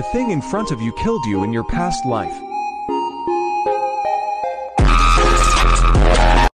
The thing in front of you killed you in your past life.